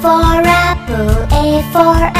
for apple, A for ant,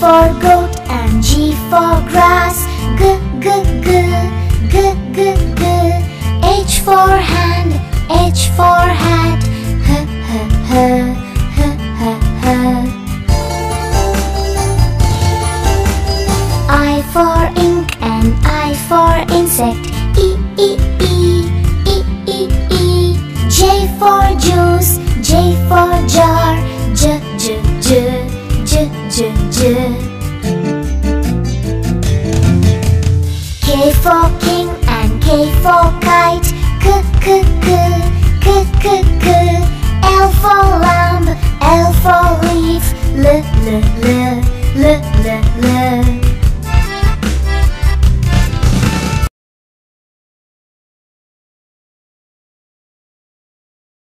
for goat and G for grass. G g g g g g. H for hand, H for hat. H h h h h h. I for ink and I for insect. E e e e e e. J for juice, K for king and K for kite Coo L for lamb, L for leaf. L, L, L, L, L, L